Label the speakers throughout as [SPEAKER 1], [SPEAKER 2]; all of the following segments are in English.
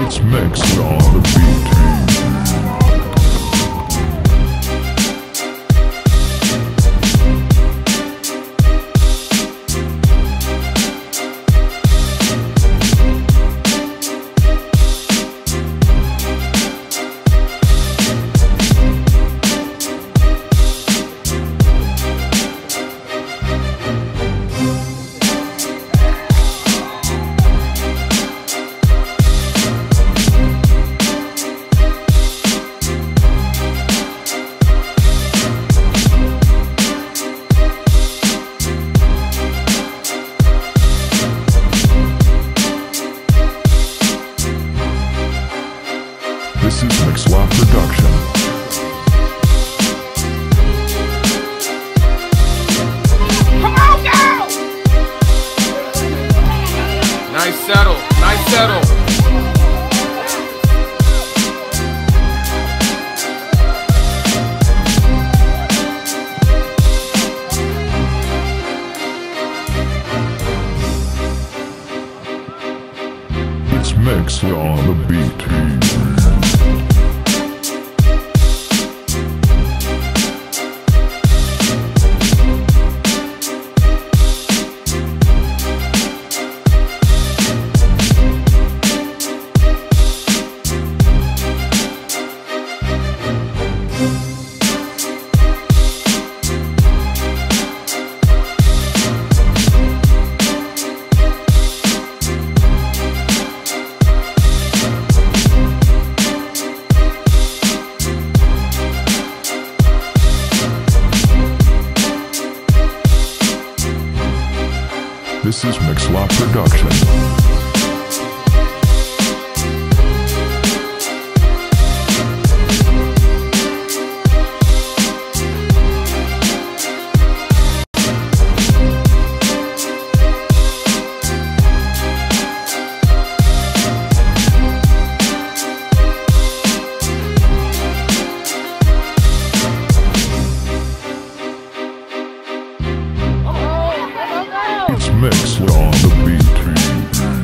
[SPEAKER 1] It's mixed on the beat. Mixed on the beat. This is McSwap Production. Mixed on the beat.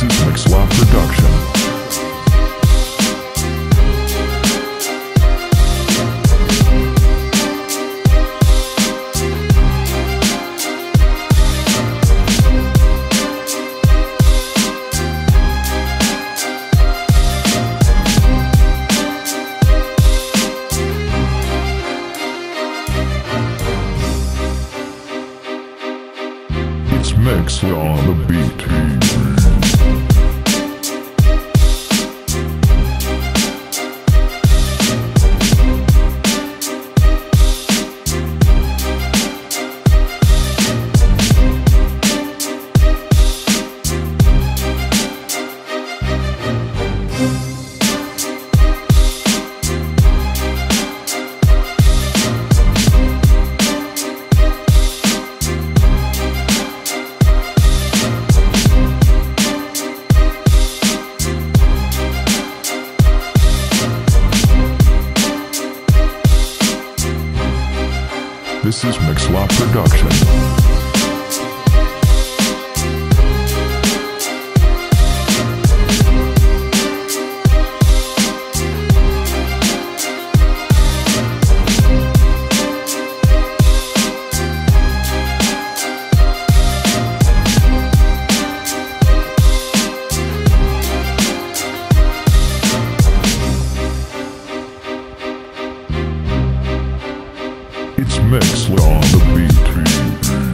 [SPEAKER 1] This is Production. It's on the beat. This is McSwap Production. Mixed on the beat.